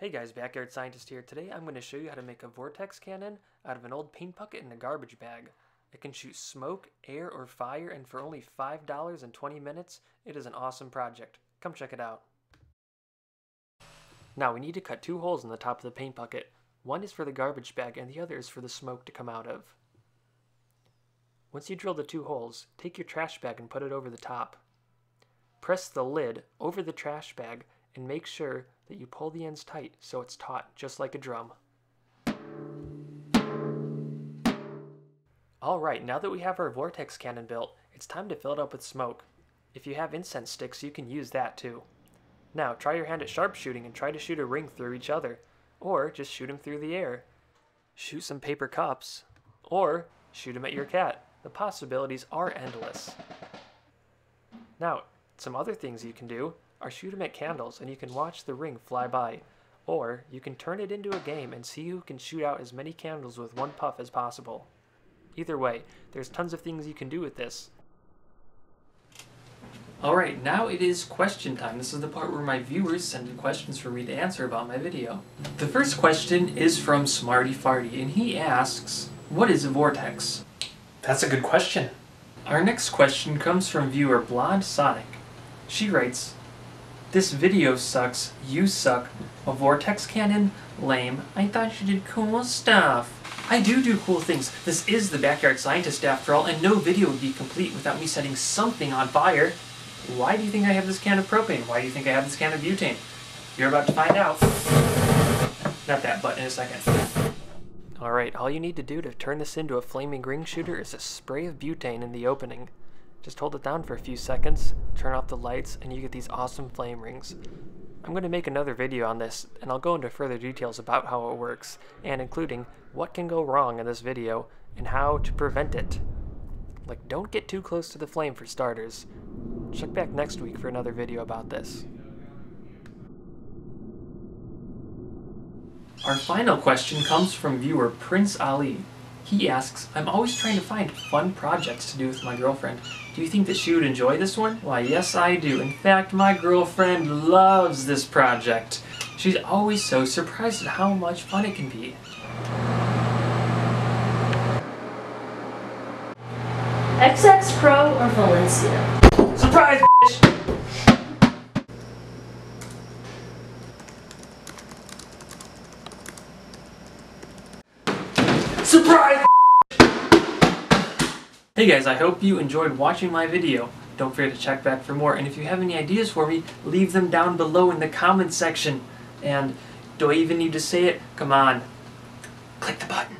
Hey guys, Backyard Scientist here. Today I'm going to show you how to make a vortex cannon out of an old paint bucket and a garbage bag. It can shoot smoke, air, or fire, and for only $5 in 20 minutes, it is an awesome project. Come check it out. Now we need to cut two holes in the top of the paint bucket. One is for the garbage bag and the other is for the smoke to come out of. Once you drill the two holes, take your trash bag and put it over the top. Press the lid over the trash bag and make sure that you pull the ends tight so it's taut just like a drum. Alright, now that we have our vortex cannon built, it's time to fill it up with smoke. If you have incense sticks, you can use that too. Now, try your hand at sharpshooting and try to shoot a ring through each other, or just shoot them through the air. Shoot some paper cups, or shoot them at your cat. The possibilities are endless. Now, some other things you can do are shoot them at candles and you can watch the ring fly by. Or you can turn it into a game and see who can shoot out as many candles with one puff as possible. Either way, there's tons of things you can do with this. Alright, now it is question time. This is the part where my viewers send in questions for me to answer about my video. The first question is from Smarty Farty, and he asks, What is a vortex? That's a good question. Our next question comes from viewer Blonde Sonic. She writes, This video sucks, you suck, a vortex cannon? Lame, I thought you did cool stuff. I do do cool things. This is the Backyard Scientist after all, and no video would be complete without me setting something on fire. Why do you think I have this can of propane? Why do you think I have this can of butane? You're about to find out. Not that, but in a second. Alright, all you need to do to turn this into a flaming ring shooter is a spray of butane in the opening. Just hold it down for a few seconds, turn off the lights, and you get these awesome flame rings. I'm going to make another video on this, and I'll go into further details about how it works, and including what can go wrong in this video, and how to prevent it. Like, don't get too close to the flame for starters. Check back next week for another video about this. Our final question comes from viewer Prince Ali. He asks, I'm always trying to find fun projects to do with my girlfriend. Do you think that she would enjoy this one? Why, yes I do. In fact, my girlfriend loves this project. She's always so surprised at how much fun it can be. XX Pro or Valencia? Surprise, bitch! Surprise! Hey guys, I hope you enjoyed watching my video. Don't forget to check back for more, and if you have any ideas for me, leave them down below in the comments section. And do I even need to say it? Come on, click the button.